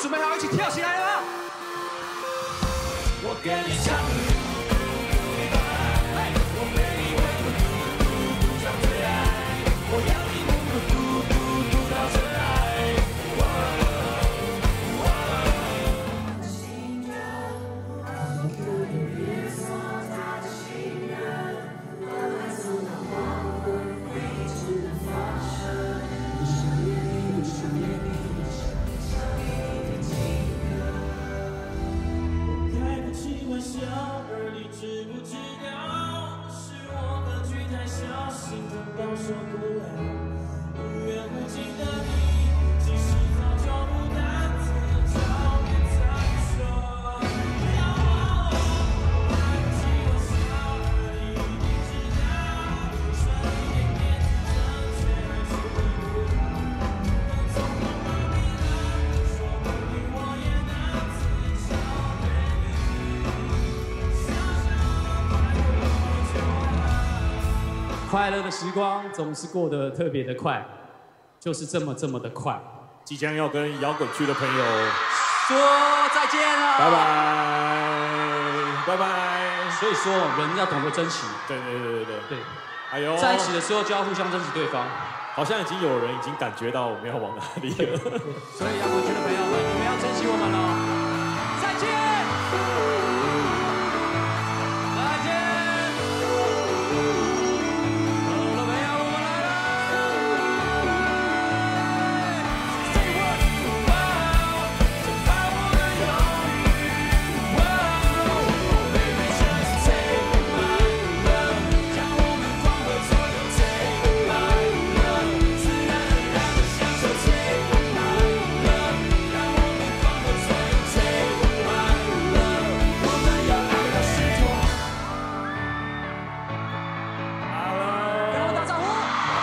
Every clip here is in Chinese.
准备好一起跳起来了。吗 song go loud. 快乐的时光总是过得特别的快，就是这么这么的快。即将要跟摇滚区的朋友说再见了，拜拜，拜拜。所以说，人要懂得珍惜。对对对对对对，哎呦，在一起的时候就要互相珍惜对方。好像已经有人已经感觉到我们要往哪里了。所以摇滚区的朋友们，你们要珍惜我们哦。再见，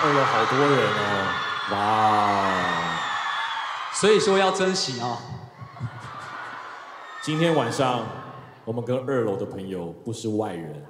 二楼好多人哦，哇！所以说要珍惜啊、今天晚上我们跟二楼的朋友不是外人，